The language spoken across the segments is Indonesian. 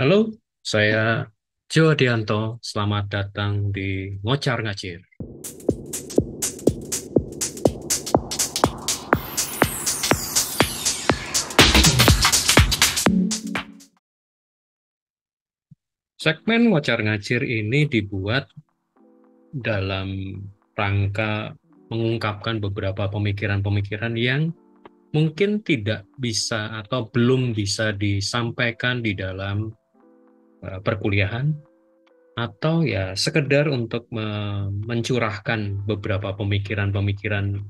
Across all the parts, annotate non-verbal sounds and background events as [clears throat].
Halo, saya Jo Dianto. Selamat datang di Ngocar Ngacir. Segmen Ngocar Ngacir ini dibuat dalam rangka mengungkapkan beberapa pemikiran-pemikiran yang mungkin tidak bisa atau belum bisa disampaikan di dalam perkuliahan atau ya sekedar untuk mencurahkan beberapa pemikiran-pemikiran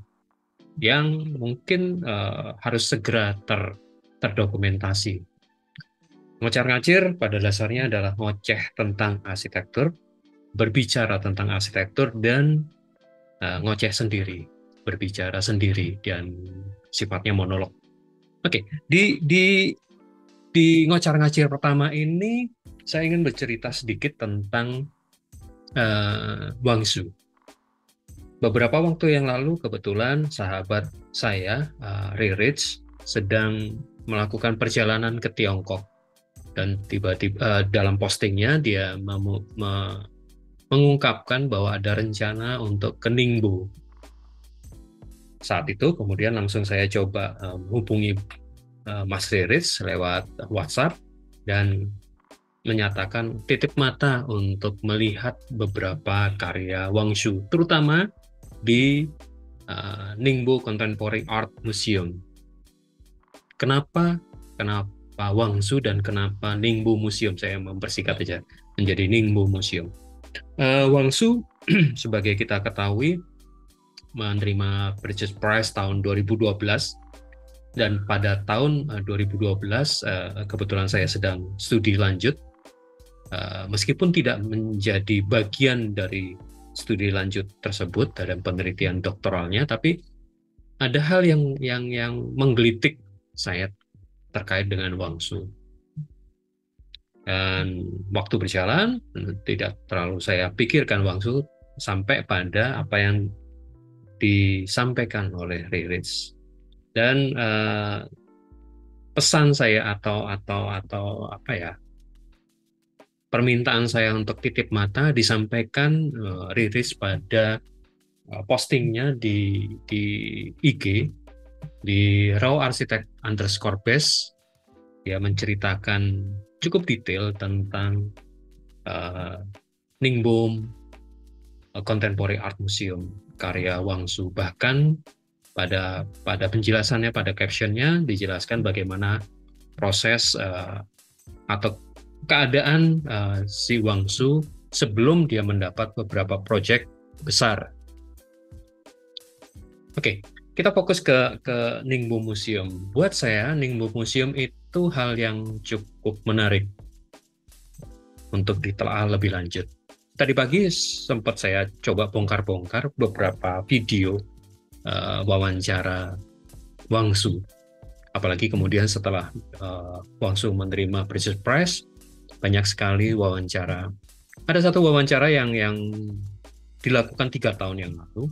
yang mungkin uh, harus segera ter terdokumentasi Ngocar ngacir pada dasarnya adalah ngoceh tentang arsitektur, berbicara tentang arsitektur, dan uh, ngoceh sendiri, berbicara sendiri, dan sifatnya monolog. Oke, di di di ngocar ngacir pertama ini saya ingin bercerita sedikit tentang uh, Wangsu. Beberapa waktu yang lalu kebetulan sahabat saya, uh, Ray Rich, sedang melakukan perjalanan ke Tiongkok dan tiba-tiba uh, dalam postingnya dia me, mengungkapkan bahwa ada rencana untuk ke Ningbo. Saat itu kemudian langsung saya coba hubungi uh, Mas Riris lewat WhatsApp dan menyatakan titip mata untuk melihat beberapa karya Wang Shu, terutama di uh, Ningbo Contemporary Art Museum. Kenapa? Kenapa? kenapa Wangsu dan kenapa Ningbo Museum saya mempersingkat saja menjadi Ningbo Museum. Uh, Wangsu [clears throat] sebagai kita ketahui menerima British Prize tahun 2012 dan pada tahun uh, 2012 uh, kebetulan saya sedang studi lanjut uh, meskipun tidak menjadi bagian dari studi lanjut tersebut dalam penelitian doktoralnya tapi ada hal yang yang yang menggelitik saya terkait dengan Wangsu. Dan waktu berjalan, tidak terlalu saya pikirkan Wangsu sampai pada apa yang disampaikan oleh Riris. Dan uh, pesan saya atau atau atau apa ya permintaan saya untuk titip mata disampaikan uh, Riris pada uh, postingnya di di IG di Raw Architect underscore base. Ya menceritakan cukup detail tentang uh, Ningbo uh, Contemporary Art Museum karya Wang Su bahkan pada pada penjelasannya pada captionnya dijelaskan bagaimana proses uh, atau keadaan uh, si Wang Su sebelum dia mendapat beberapa proyek besar. Oke, okay kita fokus ke ke Ningbo Museum. Buat saya Ningbo Museum itu hal yang cukup menarik untuk ditelaah lebih lanjut. Tadi pagi sempat saya coba bongkar-bongkar beberapa video uh, wawancara Wangsu. Apalagi kemudian setelah uh, Wangsu menerima British Prize, banyak sekali wawancara. Ada satu wawancara yang yang dilakukan tiga tahun yang lalu,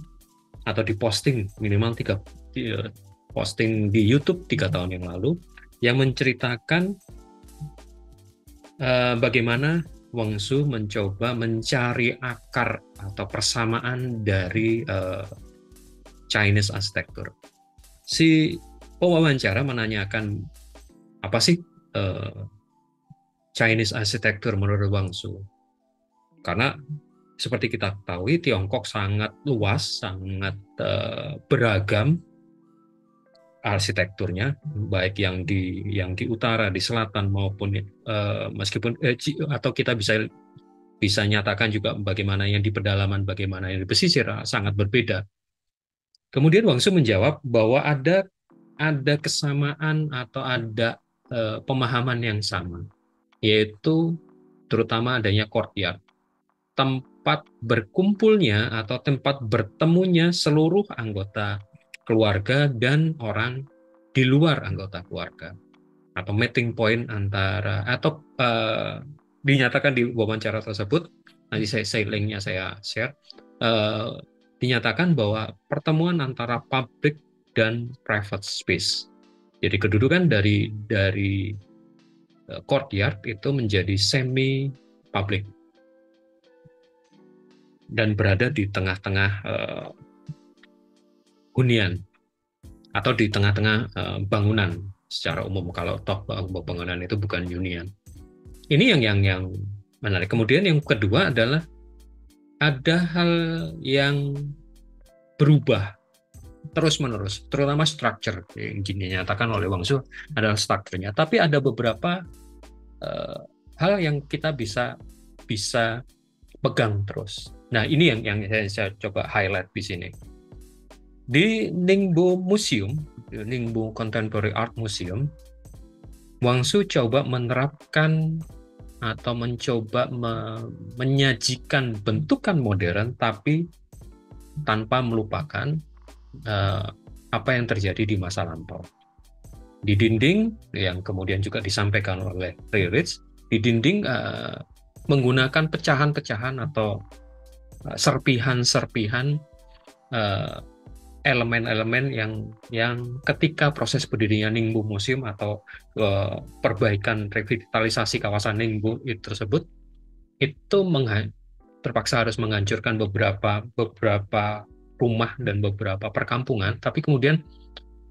atau diposting minimal tiga eh, posting di YouTube tiga tahun yang lalu yang menceritakan uh, bagaimana Wang Su mencoba mencari akar atau persamaan dari uh, Chinese architecture. Si pewawancara menanyakan apa sih uh, Chinese architecture menurut Wang Su? Karena seperti kita ketahui Tiongkok sangat luas, sangat uh, beragam arsitekturnya baik yang di yang di utara, di selatan maupun uh, meskipun eh, atau kita bisa bisa nyatakan juga bagaimana yang di pedalaman, bagaimana yang di pesisir ah, sangat berbeda. Kemudian Wang Su menjawab bahwa ada ada kesamaan atau ada uh, pemahaman yang sama, yaitu terutama adanya courtyard, tempat berkumpulnya atau tempat bertemunya seluruh anggota keluarga dan orang di luar anggota keluarga. Atau meeting point antara atau uh, dinyatakan di wawancara tersebut nanti saya, saya linknya saya share uh, dinyatakan bahwa pertemuan antara public dan private space. Jadi kedudukan dari dari courtyard itu menjadi semi public dan berada di tengah-tengah uh, hunian atau di tengah-tengah uh, bangunan secara umum kalau toh bangunan itu bukan hunian. Ini yang yang yang menarik. Kemudian yang kedua adalah ada hal yang berubah terus menerus, terutama structure yang dinyatakan oleh Wang Su adalah strukturnya. Tapi ada beberapa uh, hal yang kita bisa bisa pegang terus. Nah, ini yang yang saya, saya coba highlight di sini. Di Ningbo Museum, Ningbo Contemporary Art Museum, Wang Su coba menerapkan atau mencoba me menyajikan bentukan modern tapi tanpa melupakan uh, apa yang terjadi di masa lampau. Di dinding yang kemudian juga disampaikan oleh Ray di dinding uh, menggunakan pecahan-pecahan atau uh, serpihan-serpihan uh, elemen-elemen yang yang ketika proses berdirinya Ningbo Museum atau uh, perbaikan revitalisasi kawasan Ningbo itu tersebut itu terpaksa harus menghancurkan beberapa beberapa rumah dan beberapa perkampungan, tapi kemudian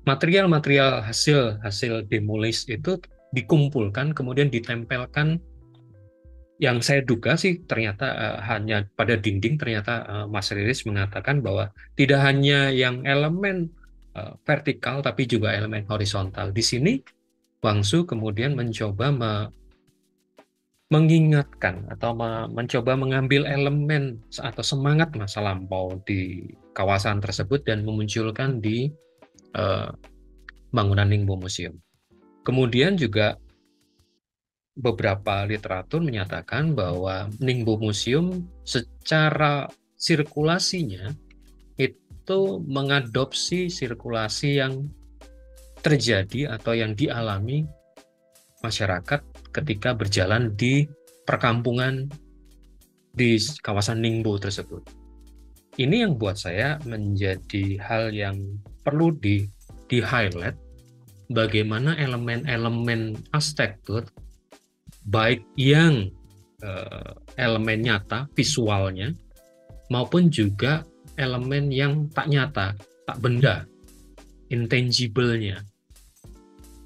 material-material hasil hasil demolis itu dikumpulkan kemudian ditempelkan yang saya duga sih ternyata uh, hanya pada dinding ternyata uh, Mas Riris mengatakan bahwa tidak hanya yang elemen uh, vertikal tapi juga elemen horizontal. Di sini Wangsu kemudian mencoba me mengingatkan atau me mencoba mengambil elemen atau semangat masa lampau di kawasan tersebut dan memunculkan di uh, bangunan Ningbo Museum. Kemudian juga beberapa literatur menyatakan bahwa Ningbo Museum secara sirkulasinya itu mengadopsi sirkulasi yang terjadi atau yang dialami masyarakat ketika berjalan di perkampungan di kawasan Ningbo tersebut. Ini yang buat saya menjadi hal yang perlu di di highlight bagaimana elemen-elemen arsitektur baik yang uh, elemen nyata visualnya maupun juga elemen yang tak nyata, tak benda, intangible-nya,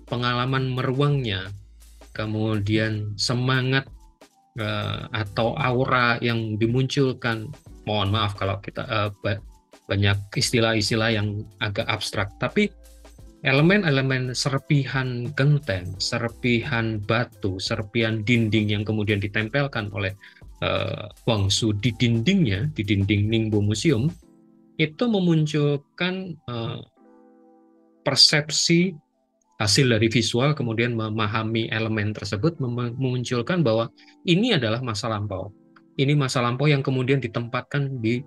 pengalaman meruangnya, kemudian semangat uh, atau aura yang dimunculkan. Mohon maaf kalau kita uh, banyak istilah-istilah yang agak abstrak, tapi elemen-elemen serpihan genteng, serpihan batu, serpihan dinding yang kemudian ditempelkan oleh uh, Wang Su di dindingnya, di dinding Ningbo Museum, itu memunculkan uh, persepsi hasil dari visual, kemudian memahami elemen tersebut, memunculkan bahwa ini adalah masa lampau. Ini masa lampau yang kemudian ditempatkan di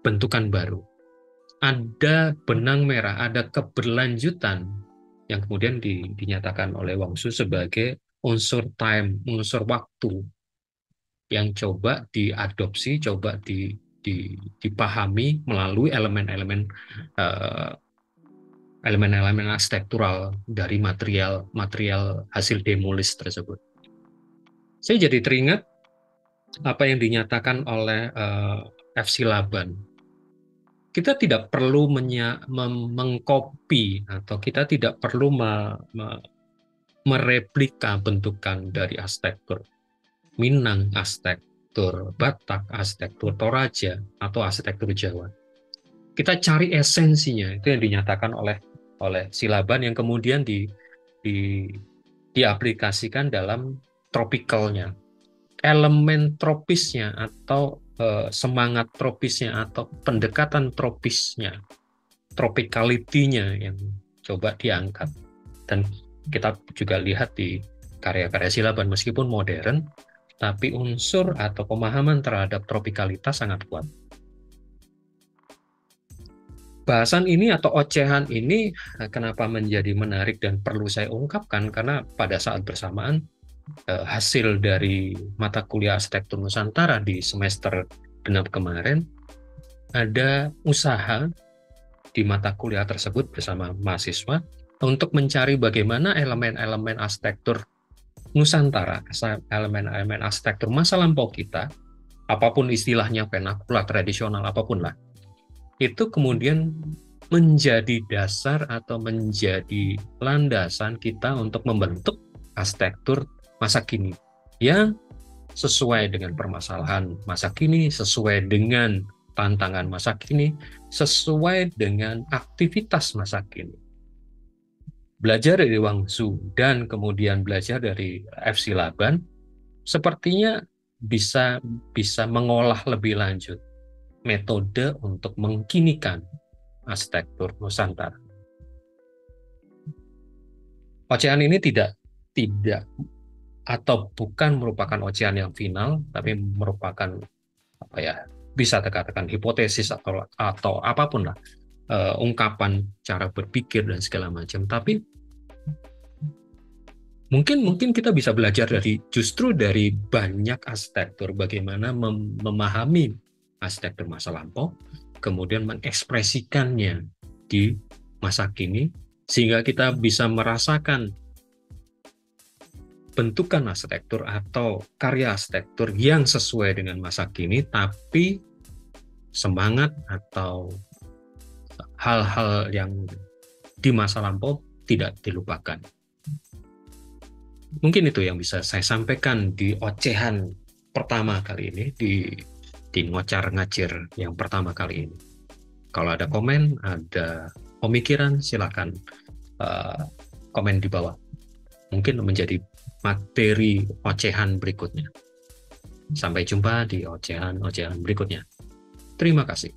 bentukan baru ada benang merah, ada keberlanjutan yang kemudian di, dinyatakan oleh Wang Su sebagai unsur time, unsur waktu yang coba diadopsi, coba di, di, dipahami melalui elemen-elemen uh, elemen-elemen arsitektural dari material material hasil demolis tersebut. Saya jadi teringat apa yang dinyatakan oleh uh, F. Silaban kita tidak perlu menya, mengkopi atau kita tidak perlu me, me, mereplika bentukan dari arsitektur Minang, arsitektur Batak, arsitektur Toraja atau arsitektur Jawa. Kita cari esensinya itu yang dinyatakan oleh oleh Silaban yang kemudian di, di diaplikasikan dalam tropicalnya elemen tropisnya atau Eh, semangat tropisnya atau pendekatan tropisnya, tropicality-nya yang coba diangkat. Dan kita juga lihat di karya-karya Silaban meskipun modern, tapi unsur atau pemahaman terhadap tropikalitas sangat kuat. Bahasan ini atau ocehan ini eh, kenapa menjadi menarik dan perlu saya ungkapkan karena pada saat bersamaan uh, hasil dari mata kuliah arsitektur Nusantara di semester genap kemarin ada usaha di mata kuliah tersebut bersama mahasiswa untuk mencari bagaimana elemen-elemen arsitektur Nusantara, elemen-elemen arsitektur masa lampau kita, apa pun istilahnya, penakula, tradisional, apa pun lah, itu kemudian menjadi dasar atau menjadi landasan kita untuk membentuk arsitektur masa kini yang sesuai dengan permasalahan masa kini, sesuai dengan tantangan masa kini, sesuai dengan aktivitas masa kini. Belajar dari Wang Zhu dan kemudian belajar dari FC Laban, sepertinya bisa bisa mengolah lebih lanjut metode untuk mengkinikan arsitektur Nusantara. Ocehan ini tidak tidak atau bukan merupakan ocehan yang final, tapi merupakan apa ya bisa dikatakan hipotesis atau atau apa pun lah uh, ungkapan cara berpikir dan segala macam. Tapi mungkin mungkin kita bisa belajar dari justru dari banyak arsitektur bagaimana mem memahami arsitektur masa lampau kemudian mengekspresikannya di masa kini sehingga kita bisa merasakan bentukan arsitektur atau karya arsitektur yang sesuai dengan masa kini tapi semangat atau hal-hal yang di masa lampau tidak dilupakan. Mungkin itu yang bisa saya sampaikan di ocehan pertama kali ini di di ngocar ngacir yang pertama kali ini. Kalau ada komen, ada pemikiran, silakan uh, komen di bawah. Mungkin menjadi materi ocehan berikutnya. Sampai jumpa di ocehan-ocehan berikutnya. Terima kasih.